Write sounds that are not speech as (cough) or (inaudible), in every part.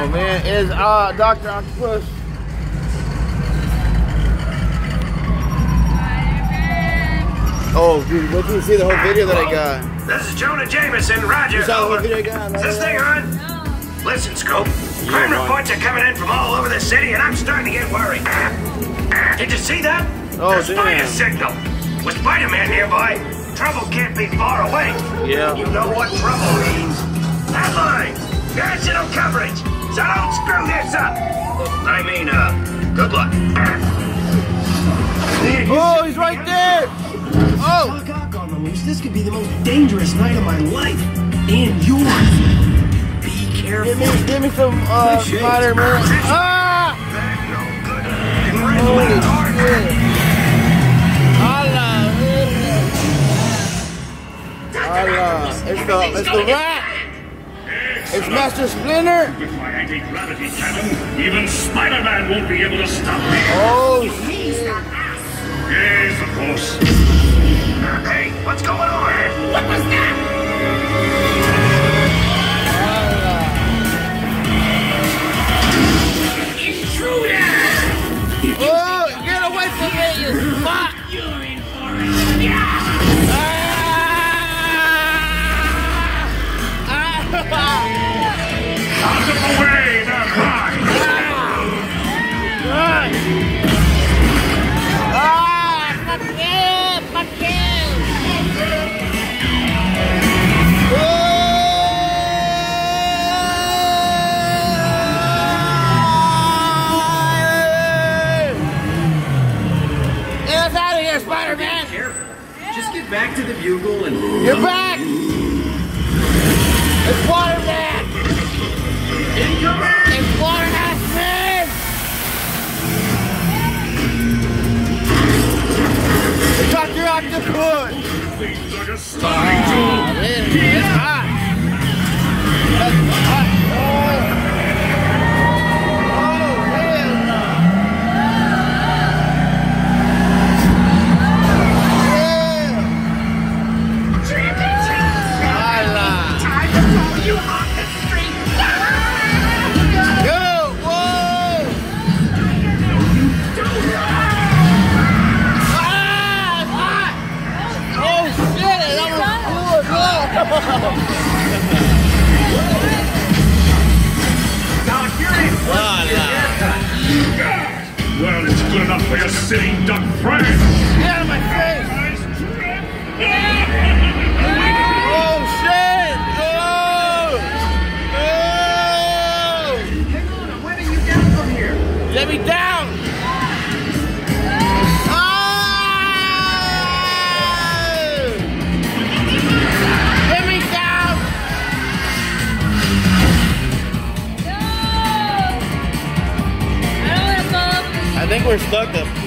Oh man, it's uh Doctor Octopus. Oh, dude, wait till you see the whole video that I got. This is Jonah Jameson, Roger. You saw the whole video I got? Is this thing on? Listen, Scope. Crime right. reports are coming in from all over the city, and I'm starting to get worried. Did you see that? Oh, the spider damn. signal. With Spider-Man nearby, trouble can't be far away. Yeah. You know what trouble means. Headlines. National coverage. So don't screw this up. I mean, uh, good luck. Oh, he's right there. Oh, Cock on the loose. This could be the most dangerous night of my life. And yours. Be careful. give me, give me some uh, spider man. Ah! Holy shit. Allah, Allah. It's the, it's the rat. It's Master Splinter. With my anti-gravity cannon, even Spider-Man won't be able to stop me. Oh, Yes, of course. Hey, what's going on? What was that? Back to the bugle and. You're back! It's Waterman! It's Waterman! Octopus! Things are just sitting duck friend. Get out of my face! Oh shit! Oh! Oh! When are you down from here? Let me down! Ah! Let me down! I think we're stuck up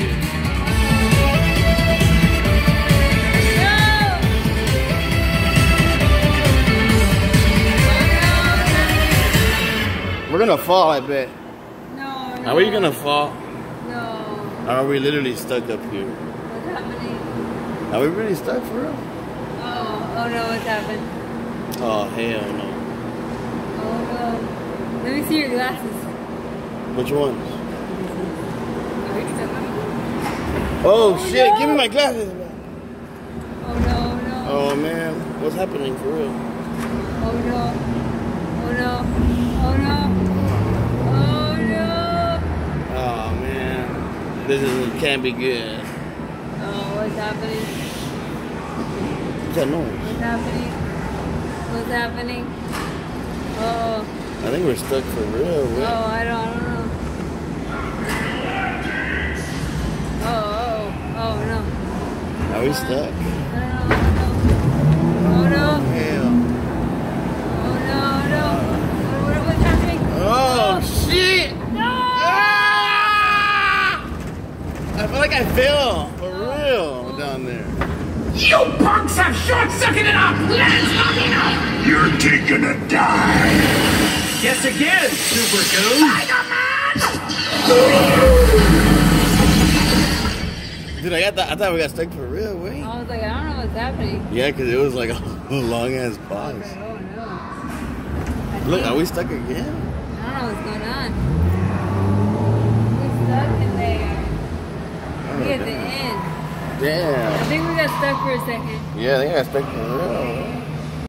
gonna fall, I bet. No, no. Are we gonna fall? No. Are we literally stuck up here? What's happening? Are we really stuck for real? Oh, oh no, what's happened? Oh hell no. Oh no. Let me see your glasses. Which ones? Are you stuck? Oh, Oh, shit, no. give me my glasses back. Oh no, no. Oh man, what's happening for real? Oh no. Oh no. Oh no. Oh no. Oh man, this is can't be good. Oh, what's happening? What's that noise? What's happening? What's happening? Oh, I think we're stuck for real. oh, I don't, I don't know. Oh, oh, oh, oh no. Are we stuck? I don't know. Oh no. Hell. Oh no, no. What, what's happening? Oh shit! No! Ah! I feel like I fell for real down there. You punks have short-circuited our plans long enough! You're taking a dive! Guess again, Super Goon. Dude, I got that. I thought we got stuck for real. Wait. I was like, I don't know what's happening. Yeah, because it was like a (laughs) long ass pause. Oh no. Look, are we stuck again? I don't know. know what's going on. We're stuck in there. We end. I think we got stuck for a second. Yeah, I they got stuck for real.